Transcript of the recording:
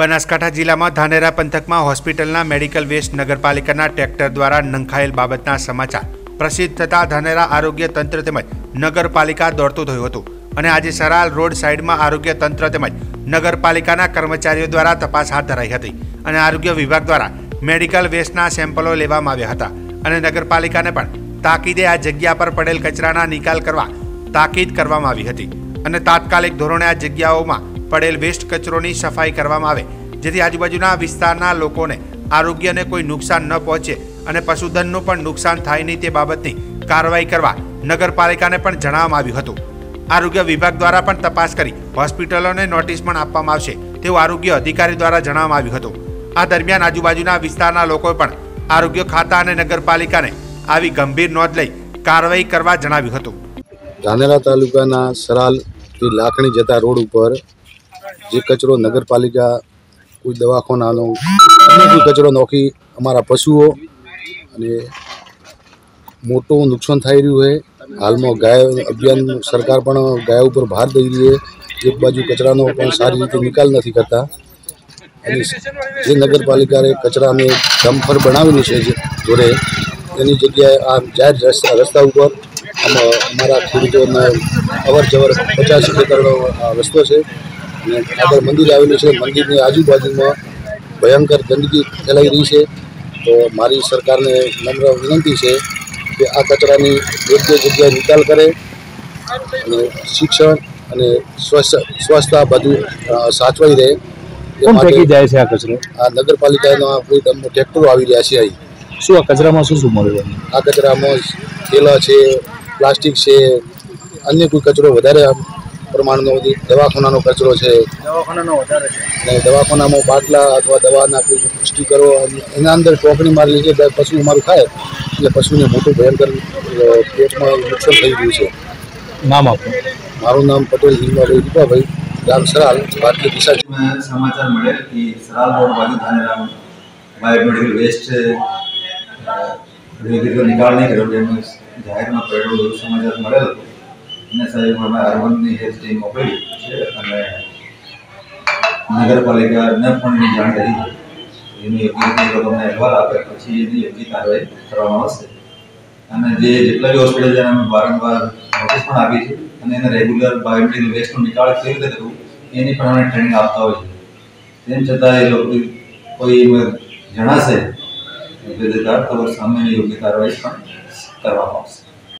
બનાસકાંઠા જિલ્લામાં ધાનેરા પંથકમાં હોસ્પિટલના મેડિકલ વેસ્ટ નગરપાલિકાના ટ્રેક્ટર દ્વારા નંખાયેલ બાબતના સમાચાર. પ્રસિદ્ધ થતાં ધાનેરા આરોગ્ય તંત્ર તેમજ નગરપાલિકા દોડતું થયું હતું અને આજે સરાલ રોડ સાઈડમાં આરોગ્ય તંત્ર તેમજ નગરપાલિકાના કર્મચારીઓ દ્વારા તપાસ હાથ ધરાઈ હતી અને આરોગ્ય વિભાગ દ્વારા મેડિકલ વેસ્ટના સેમ્પલો લેવામાં આવ્યા હતા અને નગરપાલિકાને પણ તાકીદે આ જગ્યા પર પડેલ કચરાના નિકાલ કરવા તાકીદ કરવામાં આવી હતી અને તાત્કાલિક ધોરણે આ જગ્યાઓમાં પડેલ વેસ્ટ કચરોની સફાઈ કરવામાં આવે, જેથી આજુબાજુના વિસ્તારના લોકોને આરોગ્યને કોઈ નુકસાન ન પહોંચે અને પશુધનનું પણ નુકસાન થાય નહીં તે બાબતની કાર્યવાહી કરવા નગરપાલિકાને પણ જણાવવામાં આવ્યું હતું. આરોગ્ય વિભાગ દ્વારા પણ તપાસ કરી હોસ્પિટલોને નોટિસ પણ આપવામાં આવશે તેવું આરોગ્ય અધિકારી દ્વારા જણાવવામાં આવ્યું હતું. આ દરમિયાન આજુબાજુના વિસ્તારના લોકોએ પણ આરોગ્ય ખાતા અને નગરપાલિકાને આવી ગંભીર નોંધ લઈ કાર્યવાહી કરવા જણાવ્યું હતું. ધાનેરા તાલુકાના સરાલથી લાખણી જતા રોડ ઉપર જે કચરો નગરપાલિકા કોઈ દવાખાનાનો કચરો નોખી અમારા પશુઓ અને મોટું નુકસાન થઈ રહ્યું છે. હાલમાં ગાય અભિયાન સરકાર પણ ગાય ઉપર ભાર દઈ રહી છે. એક બાજુ કચરાનો પણ સારી રીતે નિકાલ નથી કરતા. અને જે નગરપાલિકાએ કચરાને ડમ્ફર બનાવેલું છે જોડે, એની જગ્યાએ આ જાહેર રસ્તા રસ્તા ઉપર અમારા ખેડૂતોને અવર જવર પચાસ ખેતરનો રસ્તો છે. અને આગળ મંદિર આવેલું છે. મંદિરની આજુબાજુમાં ભયંકર ગંદકી ફેલાઈ રહી છે. તો મારી સરકારને નમ્ર વિનંતી છે કે આ કચરાની યોગ્ય જગ્યાએ નિકાલ કરે અને શિક્ષણ અને સ્વચ્છ સ્વચ્છતા બધું સાચવાઈ રહે. ફેંકી જાય છે આ કચરો? આ નગરપાલિકાના કોઈ દમનો ટ્રેક્ટરો આવી રહ્યા છે અહીં. શું આ કચરામાં શું શું મળે આ કચરામાં થેલા છે પ્લાસ્ટિક છે અન્ય કોઈ કચરો વધારે પ્રમાણનો દવાખાનાનો કચરો છે દવાખાનાનો વધારે દવાખાનામાં બાટલા અથવા દવાના પુષ્ટિ કરો એના અંદર ચોકડી મારી લીધી પશુ અમારું ખાય એટલે પશુને મોટું ભયંકર પેટમાં નુકસાન થઈ ગયું છે. નામ આપો. મારું નામ પટેલ હિરમાભાઈ દીપાભાઈ ગામ સરાલ ભારતીય દિશા સમાચાર મળે કે સરાલ રોડ વેસ્ટ નિકાલ નહીં કર્યો જાહેરમાં પડેલો સમાચાર મળેલો. અને સાહેબ અમે અરવંદની હેલ્થ ટીમ મોકલી છે અને નગરપાલિકાને પણ એની જાણ કરી એની યોગ્ય એ અહેવાલ આપે, પછી એની યોગ્ય કાર્યવાહી કરવામાં આવશે. અને જે જેટલા બી હોસ્પિટલ છે એને અમે વારંવાર નોટિસ પણ આપી છે અને એને રેગ્યુલર બાયોમેડિકલ વેસ્ટનો નિકાલ કેવી રીતે કરવું, એની અમે ટ્રેનિંગ આપતા હોય છે તેમ છતાં એ લોકો કોઈ જણાશે બેદરકાર તો સામે યોગ્ય કાર્યવાહી પણ કરવામાં આવશે.